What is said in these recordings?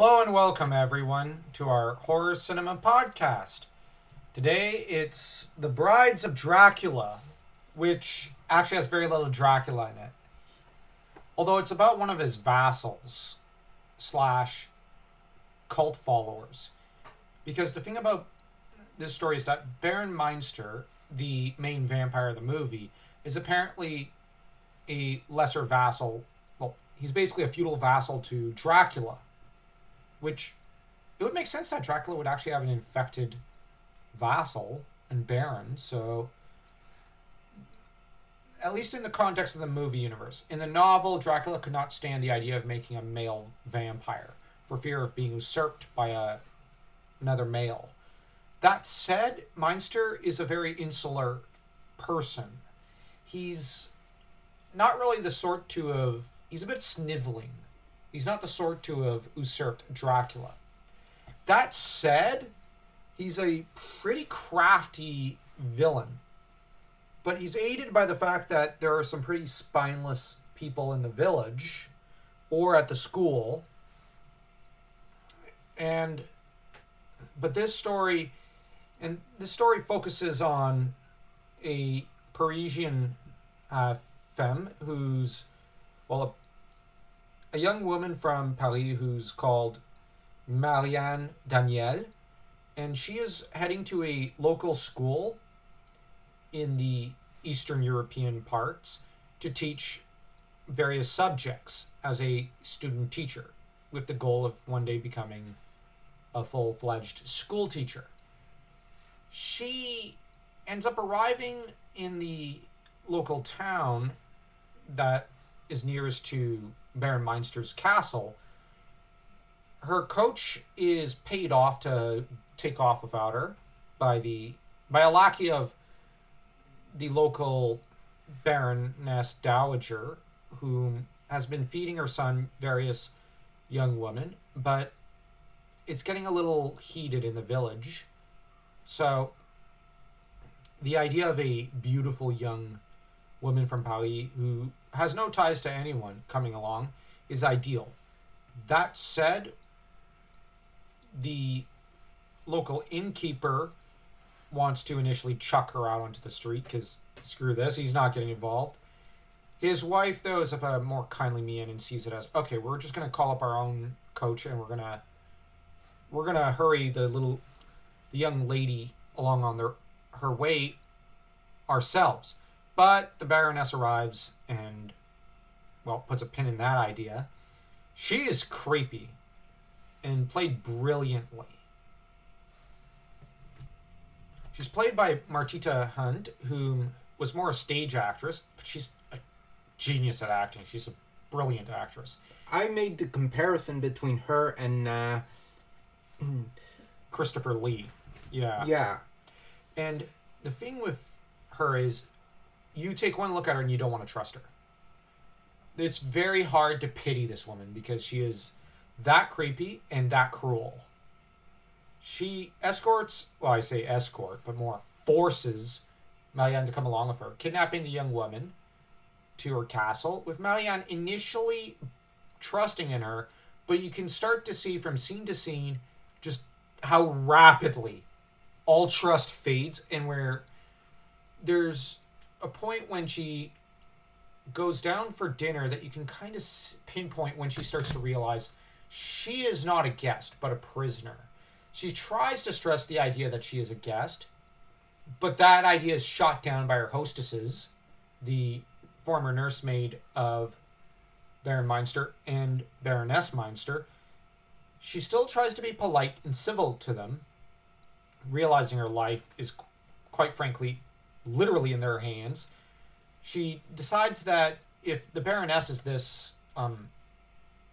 Hello and welcome, everyone, to our horror cinema podcast. Today it's The Brides of Dracula, which actually has very little Dracula in it. Although it's about one of his vassals slash cult followers. Because the thing about this story is that Baron Meinster, the main vampire of the movie, is apparently a lesser vassal. Well, he's basically a feudal vassal to Dracula which it would make sense that Dracula would actually have an infected vassal and baron. So, at least in the context of the movie universe, in the novel, Dracula could not stand the idea of making a male vampire for fear of being usurped by a another male. That said, Meinster is a very insular person. He's not really the sort to have. He's a bit sniveling He's not the sort to have usurped Dracula. That said, he's a pretty crafty villain. But he's aided by the fact that there are some pretty spineless people in the village or at the school. And but this story and this story focuses on a Parisian uh, femme who's well a young woman from Paris who's called Marianne Daniel, and she is heading to a local school in the Eastern European parts to teach various subjects as a student teacher with the goal of one day becoming a full fledged school teacher. She ends up arriving in the local town that is nearest to Baron Meinster's castle, her coach is paid off to take off without her by the by a lackey of the local Baroness Dowager, who has been feeding her son various young women, but it's getting a little heated in the village. So the idea of a beautiful young woman from Paris who has no ties to anyone coming along is ideal. That said, the local innkeeper wants to initially chuck her out onto the street because screw this, he's not getting involved. His wife, though, is of a more kindly mien and sees it as okay. We're just gonna call up our own coach and we're gonna we're gonna hurry the little the young lady along on their her way ourselves. But the Baroness arrives and, well, puts a pin in that idea. She is creepy and played brilliantly. She's played by Martita Hunt, who was more a stage actress, but she's a genius at acting. She's a brilliant actress. I made the comparison between her and uh, Christopher Lee. Yeah. Yeah. And the thing with her is you take one look at her and you don't want to trust her. It's very hard to pity this woman because she is that creepy and that cruel. She escorts, well, I say escort, but more forces Marianne to come along with her, kidnapping the young woman to her castle, with Marianne initially trusting in her, but you can start to see from scene to scene just how rapidly all trust fades and where there's a point when she goes down for dinner that you can kind of pinpoint when she starts to realize she is not a guest but a prisoner. She tries to stress the idea that she is a guest, but that idea is shot down by her hostesses, the former nursemaid of Baron Meinster and Baroness Meinster. She still tries to be polite and civil to them, realizing her life is quite frankly literally in their hands. She decides that if the Baroness is this um,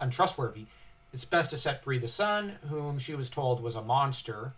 untrustworthy, it's best to set free the son, whom she was told was a monster.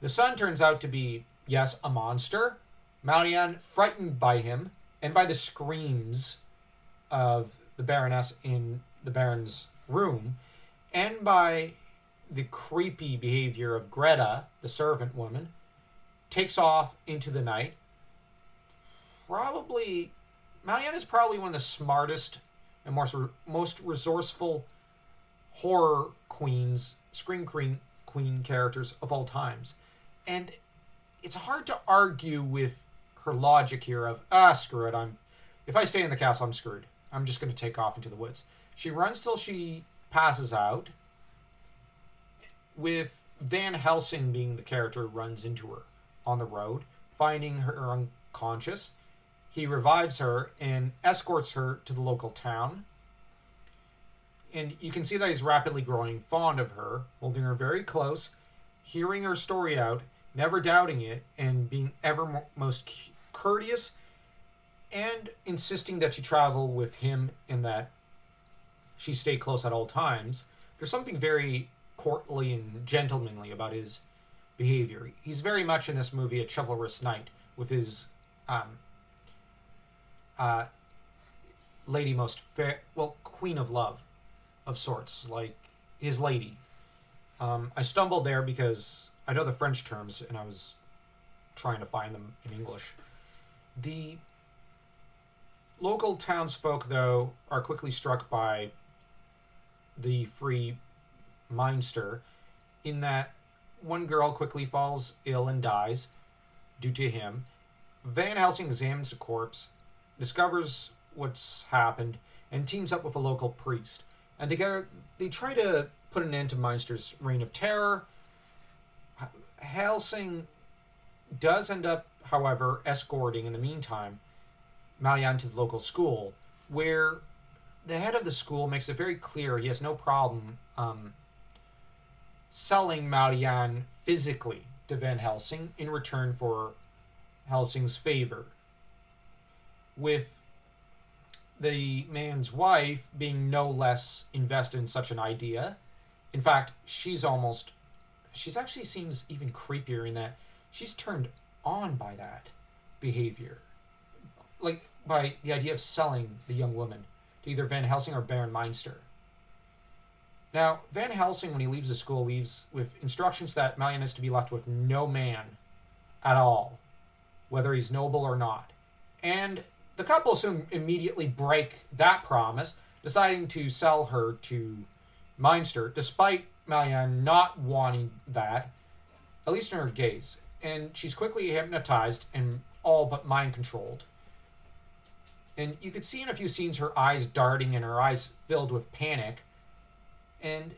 The son turns out to be, yes, a monster. Marianne, frightened by him and by the screams of the Baroness in the Baron's room, and by the creepy behavior of Greta, the servant woman, takes off into the night probably Marianne is probably one of the smartest and most most resourceful horror queens, screen queen, queen characters of all times. And it's hard to argue with her logic here of, ah, screw it, I'm if I stay in the castle, I'm screwed. I'm just gonna take off into the woods. She runs till she passes out, with Van Helsing being the character who runs into her on the road, finding her unconscious. He revives her and escorts her to the local town. And you can see that he's rapidly growing fond of her, holding her very close, hearing her story out, never doubting it, and being ever mo- most courteous and insisting that she travel with him and that she stay close at all times. There's something very courtly and gentlemanly about his behavior. He's very much in this movie a chivalrous knight with his um, uh, lady most fair, well, queen of love of sorts, like his lady. Um, I stumbled there because I know the French terms and I was trying to find them in English. The local townsfolk, though, are quickly struck by the free Meinster in that one girl quickly falls ill and dies due to him. Van Helsing examines the corpse, discovers what's happened, and teams up with a local priest. And together, they try to put an end to Meinster's reign of terror. Helsing does end up, however, escorting in the meantime Marianne to the local school, where the head of the school makes it very clear he has no problem um, selling Marianne physically to Van Helsing in return for Helsing's favor. With the man's wife being no less invested in such an idea. In fact, she's almost she's actually seems even creepier in that she's turned on by that behavior. Like by the idea of selling the young woman to either Van Helsing or Baron Meinster. Now, Van Helsing, when he leaves the school, leaves with instructions that Marianne is to be left with no man at all, whether he's noble or not. And the couple soon immediately break that promise, deciding to sell her to Meinster, despite Marianne not wanting that, at least in her gaze. And she's quickly hypnotized and all but mind controlled. And you could see in a few scenes her eyes darting and her eyes filled with panic. And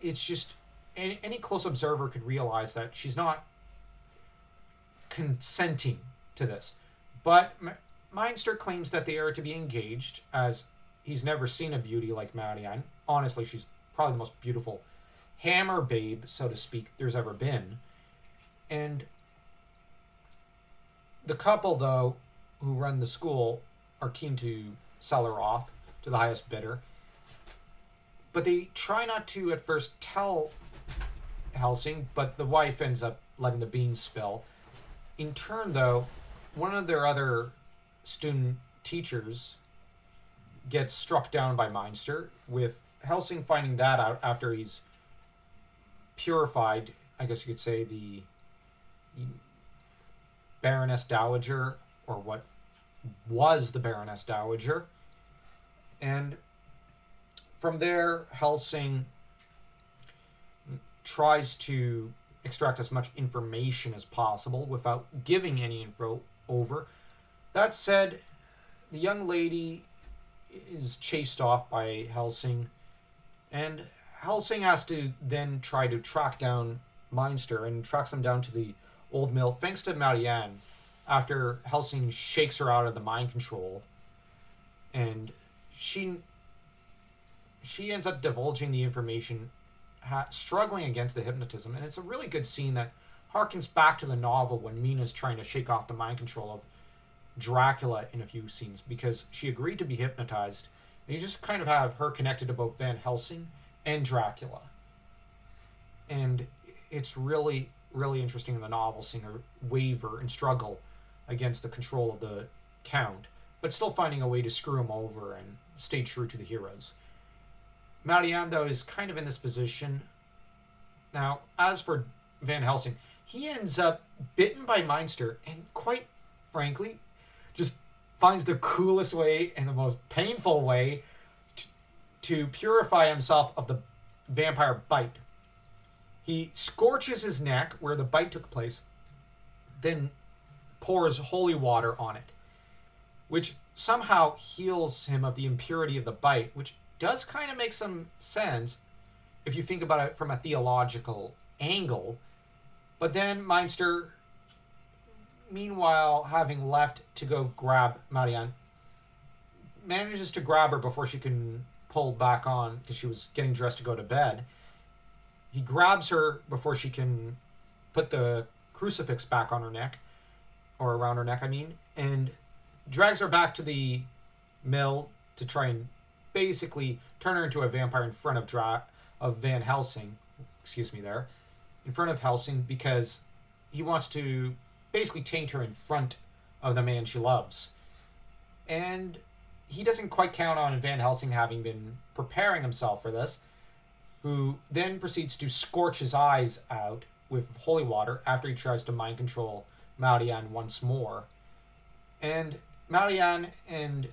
it's just any, any close observer could realize that she's not consenting to this. But Meinster claims that they are to be engaged, as he's never seen a beauty like Marianne. Honestly, she's probably the most beautiful hammer babe, so to speak, there's ever been. And the couple, though, who run the school, are keen to sell her off to the highest bidder. But they try not to at first tell Helsing, but the wife ends up letting the beans spill. In turn, though, one of their other student teachers gets struck down by Meinster, with Helsing finding that out after he's purified, I guess you could say, the Baroness Dowager, or what was the Baroness Dowager. And from there, Helsing tries to extract as much information as possible without giving any info over. That said, the young lady is chased off by Helsing, and Helsing has to then try to track down Meinster and tracks him down to the old mill thanks to Marianne after Helsing shakes her out of the mind control. And she she ends up divulging the information struggling against the hypnotism. And it's a really good scene that harkens back to the novel when Mina's trying to shake off the mind control of Dracula in a few scenes because she agreed to be hypnotized and you just kind of have her connected to both Van Helsing and Dracula and it's really really interesting in the novel seeing her waver and struggle against the control of the count, but still finding a way to screw him over and stay true to the heroes. Marianne, though, is kind of in this position. Now, as for Van Helsing, he ends up bitten by Meinster and, quite frankly, just finds the coolest way and the most painful way to, to purify himself of the vampire bite. He scorches his neck where the bite took place, then pours holy water on it, which somehow heals him of the impurity of the bite, which does kind of make some sense if you think about it from a theological angle. But then Meinster, meanwhile, having left to go grab Marianne, manages to grab her before she can pull back on because she was getting dressed to go to bed. He grabs her before she can put the crucifix back on her neck, or around her neck, I mean, and drags her back to the mill to try and basically turn her into a vampire in front of Dra- of Van Helsing. Excuse me, there, in front of Helsing because he wants to basically taint her in front of the man she loves, and he doesn't quite count on Van Helsing having been preparing himself for this, who then proceeds to scorch his eyes out with holy water after he tries to mind control Marianne once more. And Marianne and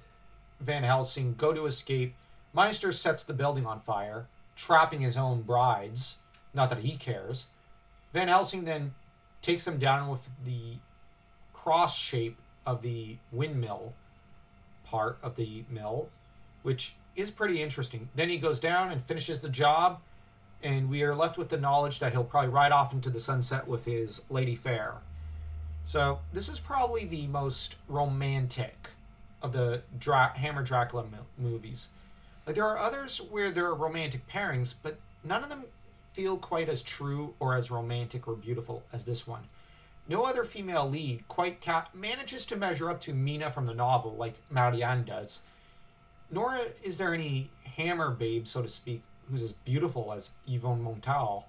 Van Helsing go to escape. Meinster sets the building on fire, trapping his own brides. Not that he cares. Van Helsing then takes them down with the cross shape of the windmill part of the mill, which is pretty interesting. Then he goes down and finishes the job, and we are left with the knowledge that he'll probably ride off into the sunset with his lady fair. So this is probably the most romantic of the Dra- Hammer Dracula mo- movies. Like there are others where there are romantic pairings, but none of them feel quite as true or as romantic or beautiful as this one. No other female lead quite ca- manages to measure up to Mina from the novel like Marianne does. Nor is there any hammer babe, so to speak, who's as beautiful as Yvonne Monlaur,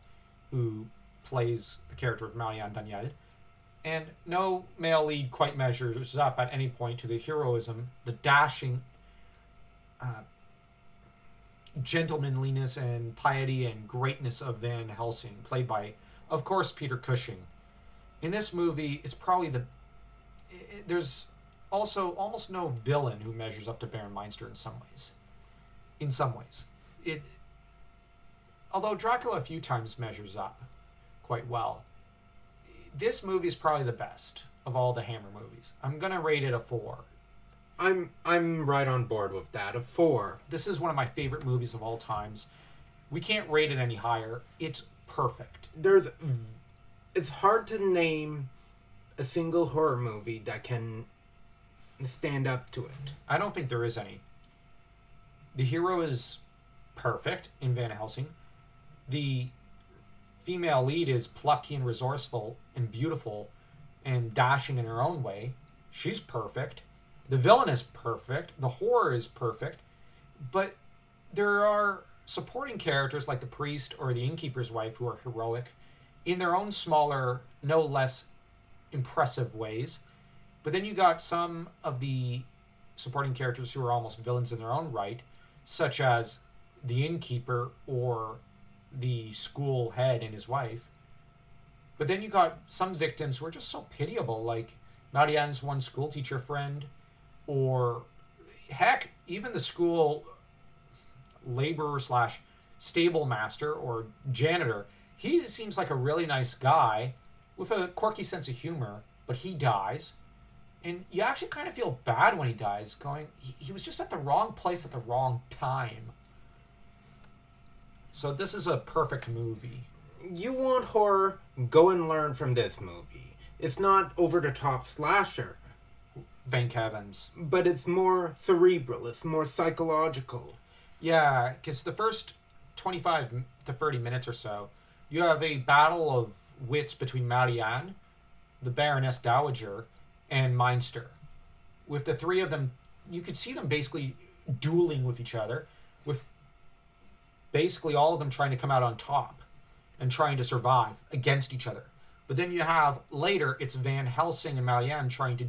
who plays the character of Marianne Daniel. And no male lead quite measures up at any point to the heroism, the dashing uh, gentlemanliness and piety and greatness of Van Helsing, played by, of course, Peter Cushing. In this movie, it's probably the. i- i- there's also almost no villain who measures up to Baron Meinster in some ways. In some ways. It. Although Dracula a few times measures up quite well, this movie is probably the best of all the Hammer movies. I'm gonna rate it a four. I'm I'm right on board with that. A four. This is one of my favorite movies of all times. We can't rate it any higher. It's perfect. There's it's hard to name a single horror movie that can stand up to it. I don't think there is any. The hero is perfect in Van Helsing. The female lead is plucky and resourceful and beautiful and dashing in her own way. She's perfect. The villain is perfect. The horror is perfect. But there are supporting characters like the priest or the innkeeper's wife who are heroic in their own smaller, no less impressive ways. But then you got some of the supporting characters who are almost villains in their own right, such as the innkeeper or the school head and his wife. But then you got some victims who are just so pitiable, like Marianne's one school teacher friend, or heck, even the school laborer slash stable master or janitor. He seems like a really nice guy with a quirky sense of humor, but he dies. And you actually kind of feel bad when he dies, going, he, he was just at the wrong place at the wrong time. So this is a perfect movie. You want horror? Go and learn from this movie. It's not over the top slasher, Vank Evans. but it's more cerebral. It's more psychological. Yeah, because the first 25 to 30 minutes or so, you have a battle of wits between Marianne, the Baroness Dowager, and Meinster. With the three of them, you could see them basically dueling with each other, with basically all of them trying to come out on top and trying to survive against each other. But then you have later, it's Van Helsing and Marianne trying to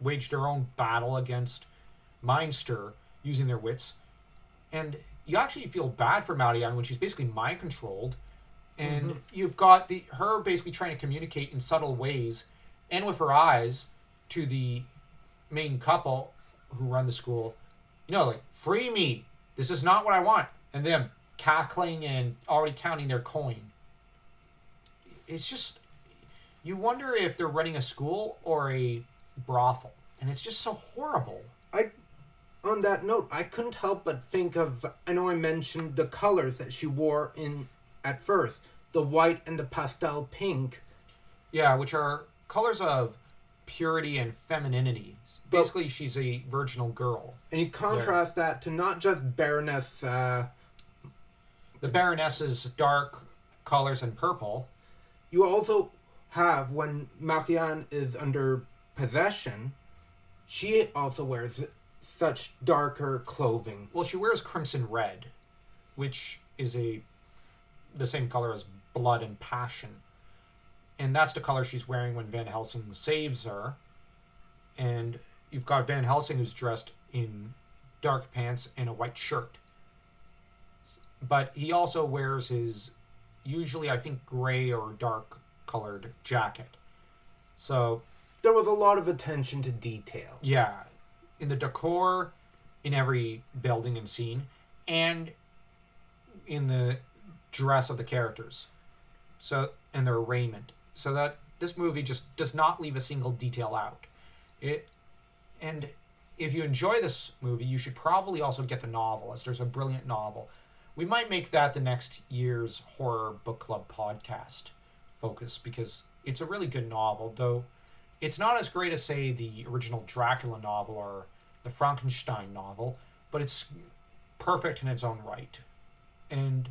wage their own battle against Meinster using their wits. And you actually feel bad for Marianne when she's basically mind controlled, and mm-hmm. you've got the her basically trying to communicate in subtle ways, and with her eyes, to the main couple who run the school, you know, like free me. This is not what I want, and them cackling and already counting their coin. It's just you wonder if they're running a school or a brothel, and it's just so horrible. I, on that note, I couldn't help but think of. I know I mentioned the colors that she wore in at first, the white and the pastel pink. Yeah, which are colors of purity and femininity. Basically, she's a virginal girl. And you contrast that to not just Baroness. Uh, The Baroness's dark colors and purple. you also have when Marianne is under possession, she also wears such darker clothing. Well, she wears crimson red, which is a the same color as blood and passion. And that's the color she's wearing when Van Helsing saves her. And you've got Van Helsing who's dressed in dark pants and a white shirt. But he also wears his usually I think gray or dark colored jacket. So There was a lot of attention to detail. yeah, in the decor, in every building and scene, and in the dress of the characters, so and their raiment, so that this movie just does not leave a single detail out. It, and if you enjoy this movie, you should probably also get the novel, as there's a brilliant novel. We might make that the next year's horror book club podcast focus because it's a really good novel, though it's not as great as say the original Dracula novel or the Frankenstein novel, but it's perfect in its own right. And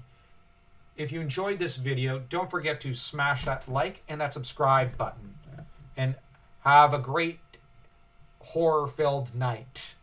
if you enjoyed this video, don't forget to smash that like and that subscribe button. And have a great horror filled night.